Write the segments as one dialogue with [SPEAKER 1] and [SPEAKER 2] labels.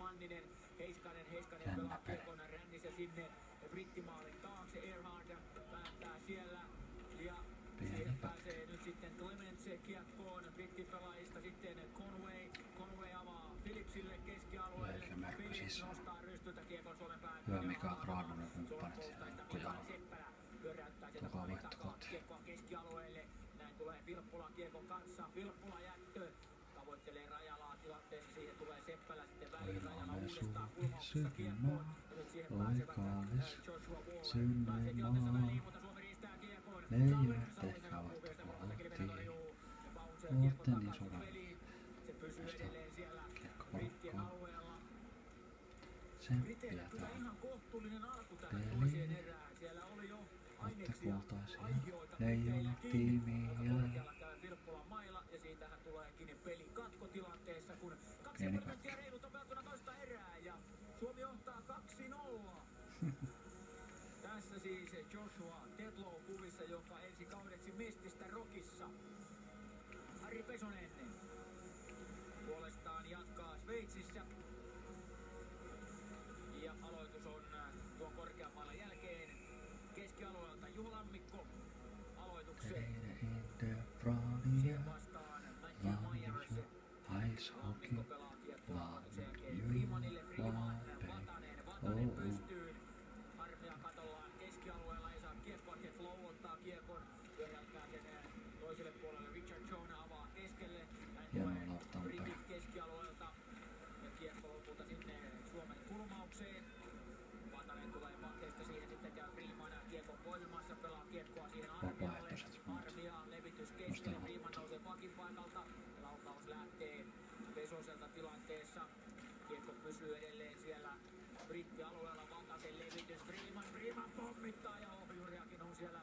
[SPEAKER 1] Manninen, Heiskanen, Heiskanen
[SPEAKER 2] Jännä
[SPEAKER 1] pelaa
[SPEAKER 2] peli.
[SPEAKER 1] kiekon rännissä sinne Brittimaalin taakse, Erhard päättää siellä ja siihen pääsee nyt sitten Clemens kiekkoon brittipelaajista sitten Conway, Conway avaa Philipsille keskialueelle, Phillips
[SPEAKER 2] sisään?
[SPEAKER 1] nostaa rystyltä kiekon Suomen päätyyn.
[SPEAKER 2] Hyvä Mika
[SPEAKER 1] Suomen
[SPEAKER 2] kumppanit siellä kujalla.
[SPEAKER 1] Pyöräyttää sieltä takaa kiekkoa keskialueelle. Näin tulee Vilppula kiekon kanssa. Vilppula jättö. Suomi riistää kiekon.
[SPEAKER 2] Leijonat
[SPEAKER 1] Salminen, Salminen
[SPEAKER 2] ehkä ovat valtiin.
[SPEAKER 1] Kilvinen torjuu. Ja Bouncer
[SPEAKER 2] Mutta
[SPEAKER 1] kiekko
[SPEAKER 2] niin
[SPEAKER 1] takaisin
[SPEAKER 2] sulla-
[SPEAKER 1] peliin. Se pysyy
[SPEAKER 2] Tästä
[SPEAKER 1] edelleen siellä
[SPEAKER 2] kiekko
[SPEAKER 1] Brittien
[SPEAKER 2] palkkoon.
[SPEAKER 1] alueella.
[SPEAKER 2] Tsemppiä tähän. Peliin.
[SPEAKER 1] aineksia,
[SPEAKER 2] kultaisia ja-
[SPEAKER 1] korkealla Tässä siis Joshua Tetlow kuvissa, joka ensi kaudeksi mestistä Rokissa. Harri Pesonen brittialueella. Vatasen levitys, Freeman, Freeman pommittaa ja ohjuriakin on siellä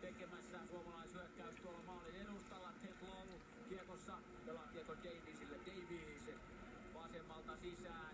[SPEAKER 1] tekemässä suomalaishyökkäys tuolla maalin edustalla. Ted Low kiekossa pelaa kiekko Davisille. Davis vasemmalta sisään.